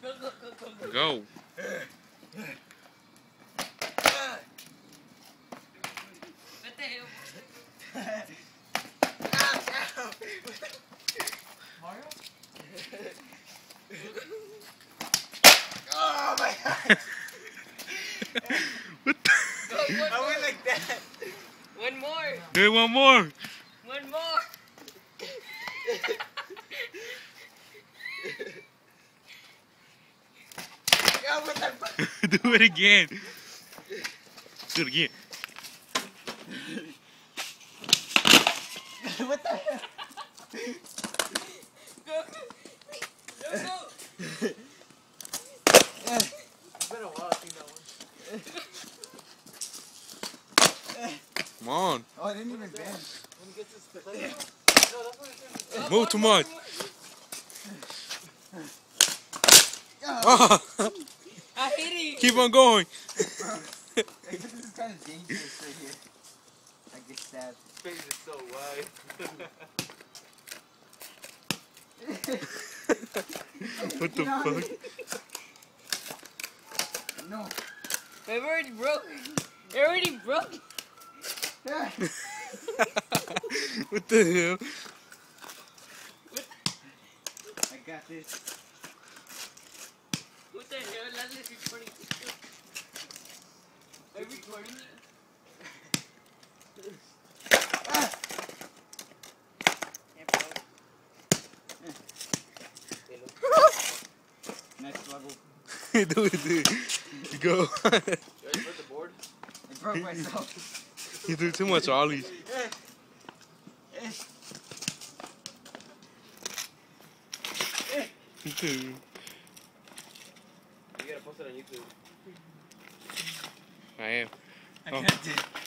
Go, go, go, go, go. Go. What the hell? Mario? Oh my god! What the? Go, one I more. went like that. One more. Hey, one more. One more. Yeah, what the fuck? Do it again. Do it again. what the hell? Go. Go, go. It's been a while since that one. Come on. Oh, I didn't even bend. When he gets his plate. No, that's what it is. Up, Move too much. Oh, ah. it. Keep on going. this is kind of dangerous right here. I get stabbed. His face is so wide. What the Get on fuck? it. No. It already broke. It already broke. What the hell? I got this. What the hell? Leslie's recording. Are you recording it? Ah. Next level. do it, do it. Go. You ready for the board? I broke myself. you do too much ollies. Dude. You it on YouTube. I am. I Oh. got it.